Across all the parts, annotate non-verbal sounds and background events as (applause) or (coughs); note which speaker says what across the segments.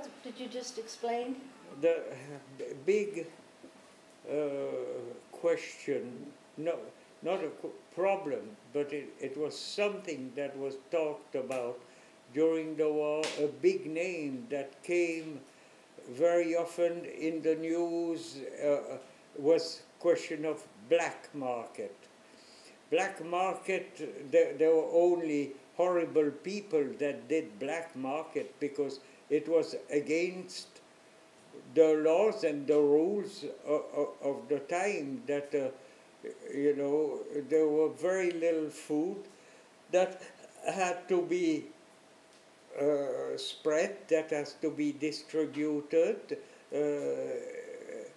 Speaker 1: what did you just explain?
Speaker 2: The big uh, question, no, not a problem, but it, it was something that was talked about during the war, a big name that came very often in the news uh, was question of black market. Black market, there, there were only horrible people that did black market because it was against the laws and the rules of, of, of the time that uh, you know there were very little food that had to be uh, spread that has to be distributed. Uh,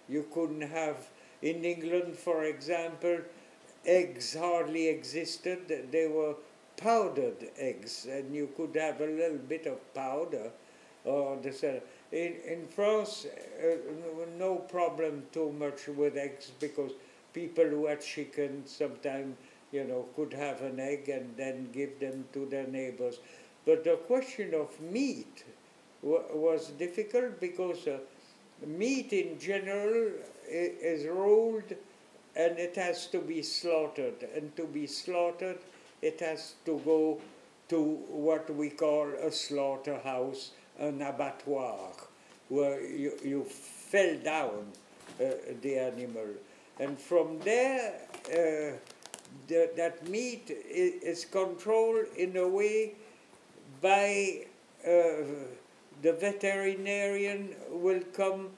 Speaker 2: you couldn't have in england for example eggs hardly existed. They were powdered eggs and you could have a little bit of powder or the sort in, in France, uh, no problem too much with eggs because people who had chicken sometimes, you know, could have an egg and then give them to their neighbors. But the question of meat wa- was difficult because uh, meat in general is rolled and it has to be slaughtered. And to be slaughtered, it has to go to what we call a slaughterhouse, an abattoir, where you, you fell down uh, the animal. And from there, uh, the, that meat is, controlled in a way by uh, the veterinarian will come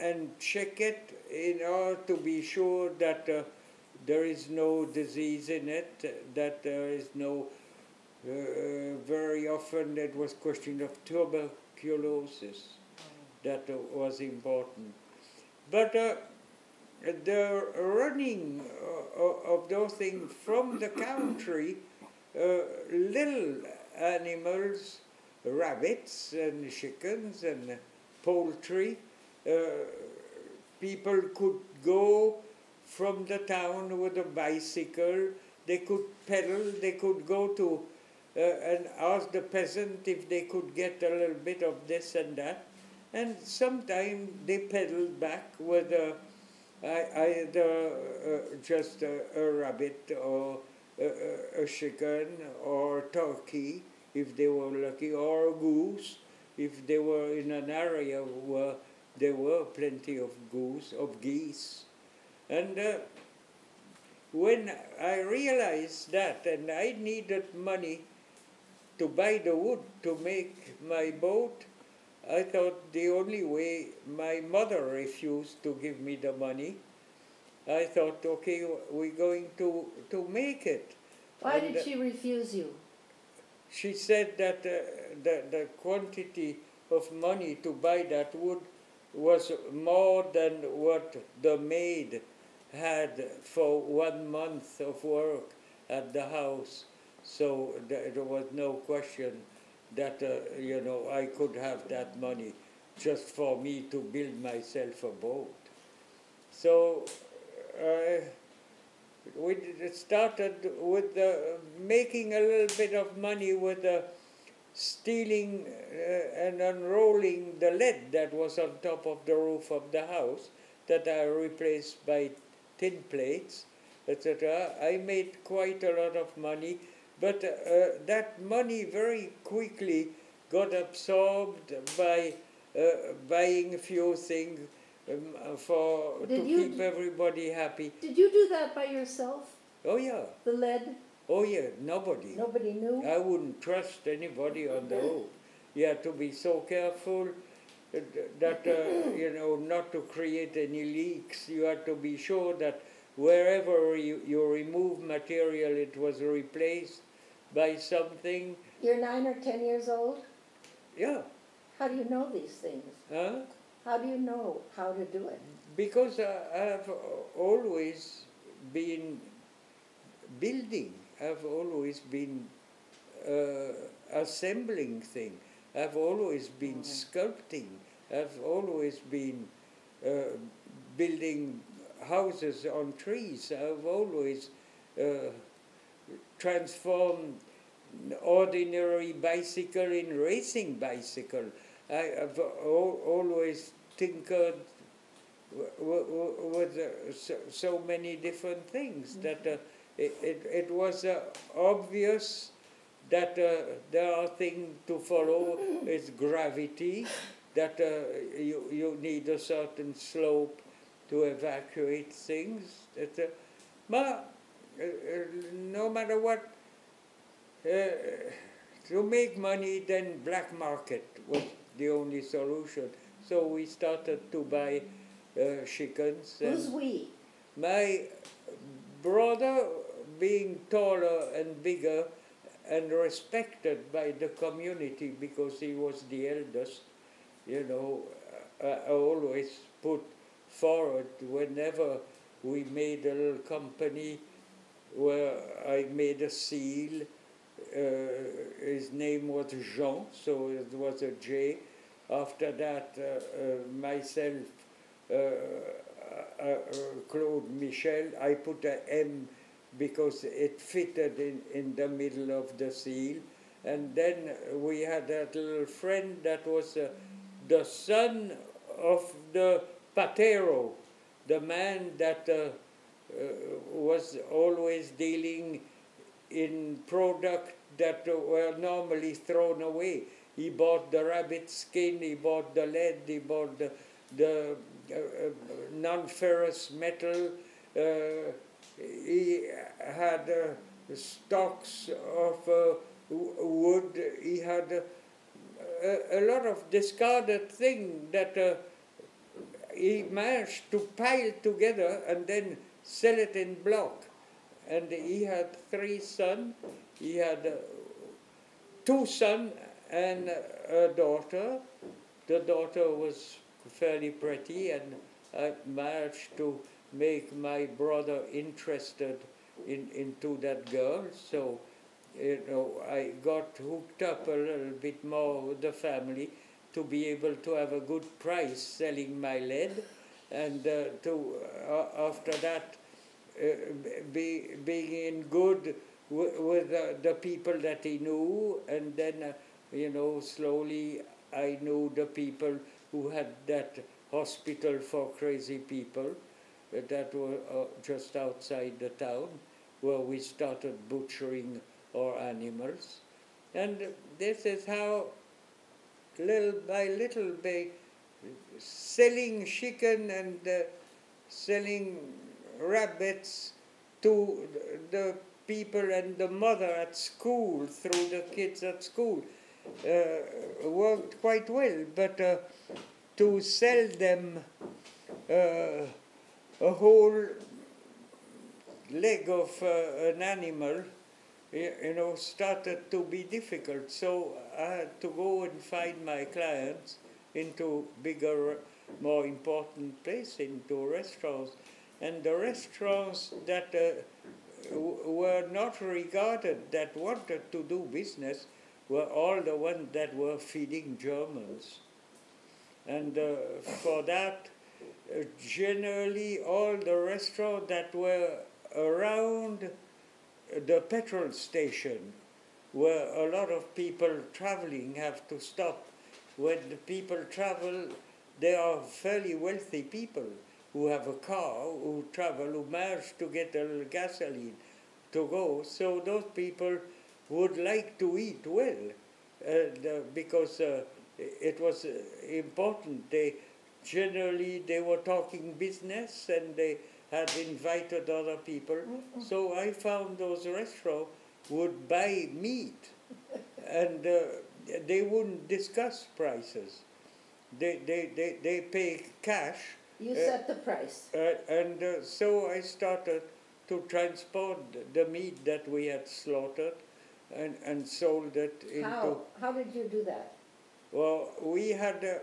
Speaker 2: and check it in order to be sure that uh, there is no disease in it, that there is no, uh, very often it was question of tuberculosis that was important. But uh, the running uh, of those things from the country, uh, little animals, rabbits and chickens and poultry, uh, people could go from the town with a bicycle, they could pedal, they could go to uh, and ask the peasant if they could get a little bit of this and that. And sometimes they pedaled back with a, either uh, just a, a rabbit or a, a- a chicken or turkey if they were lucky, or a goose if they were in an area where there were plenty of goose, of geese. And uh, when I realized that, and I needed money to buy the wood to make my boat, I thought the only way my mother refused to give me the money, I thought, okay, we're going to, to make it.
Speaker 1: Why
Speaker 2: And,
Speaker 1: did she refuse you?
Speaker 2: She said that uh, the, the quantity of money to buy that wood was more than what the maid had for one month of work at the house. So th- there was no question that, uh, you know, I could have that money just for me to build myself a boat. So uh, we started with the, making a little bit of money with the stealing uh, and unrolling the lead that was on top of the roof of the house that I replaced by tin plates, etc. I made quite a lot of money, but uh, that money very quickly got absorbed by uh, buying a few things um, for
Speaker 1: Did
Speaker 2: to
Speaker 1: you
Speaker 2: keep everybody happy.
Speaker 1: Did you do that by yourself?
Speaker 2: Oh yeah,
Speaker 1: The lead?
Speaker 2: oh yeah, nobody.
Speaker 1: Nobody knew?
Speaker 2: I wouldn't trust anybody on the (laughs) road. You have to be so careful that, that uh, (clears throat) you know, not to create any leaks. You have to be sure that wherever you, you remove material, it was replaced by something.
Speaker 1: You're nine or ten years old?
Speaker 2: Yeah,
Speaker 1: How do you know these things?
Speaker 2: huh?
Speaker 1: How do you know how to do it?
Speaker 2: Because I, I've always been building. I've always been uh, assembling things. I've always been sculpting. I've always been uh, building houses on trees. I've always uh, transformed ordinary bicycle in racing bicycle. I have always tinkered with uh, so, many different things that uh, it, it, it was uh, obvious that uh, there are things to follow (coughs) is gravity, that uh, you, you need a certain slope to evacuate things. That, but no matter what, uh, to make money, then black market was the only solution. So we started to buy uh, chickens.
Speaker 1: Who's we?
Speaker 2: my brother, being taller and bigger and respected by the community because he was the eldest, you know, I, I always put forward whenever we made a little company where I made a seal. Uh, his name was Jean, so it was a J. After that, uh, uh, myself, uh, Claude Michel, I put a M because it fitted in, in the middle of the seal. And then we had that little friend that was uh, the son of the Patero, the man that uh, uh, was always dealing in product that were normally thrown away. He bought the rabbit skin, he bought the lead, he bought the, the uh, uh, non-ferrous metal. Uh, he had uh, stocks of uh, wood. He had a, lot of discarded thing that he managed to pile together and then sell it in block. And he had three sons. He had uh, two sons and a daughter. The daughter was fairly pretty, and I managed to make my brother interested in, into that girl. So, you know, I got hooked up a little bit more with the family to be able to have a good price selling my lead, and uh, to uh, after that uh, be, being in good with the people that he knew, and then you know slowly I knew the people who had that hospital for crazy people that were just outside the town, where we started butchering our animals, and this is how little by little by selling chicken and uh, selling rabbits to the people and the mother at school through the kids at school uh, worked quite well but uh, to sell them uh, a whole leg of uh, an animal you know, started to be difficult. So I had to go and find my clients into bigger, more important places, into restaurants. And the restaurants that uh, were not regarded, that wanted to do business, were all the ones that were feeding Germans. And uh, for that, uh, generally all the restaurants that were around the petrol station where a lot of people traveling have to stop. When the people travel, they are fairly wealthy people who have a car, who travel, who manage to get a little gasoline to go. So those people would like to eat well uh, because uh, it was uh, important. They generally they were talking business and they had invited other people. So I found those restaurants would buy meat and uh, they wouldn't discuss prices. They, they, they, they pay cash
Speaker 1: You
Speaker 2: Uh,
Speaker 1: set the price.
Speaker 2: uh, and uh, so I started to transport the meat that we had slaughtered and, and sold it into.
Speaker 1: How? How did you do that?
Speaker 2: Well, we had a,